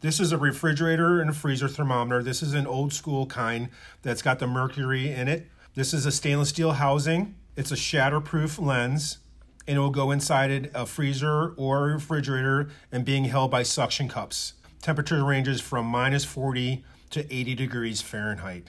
This is a refrigerator and a freezer thermometer. This is an old school kind that's got the mercury in it. This is a stainless steel housing. It's a shatterproof lens and it will go inside a freezer or a refrigerator and being held by suction cups. Temperature ranges from minus 40 to 80 degrees Fahrenheit.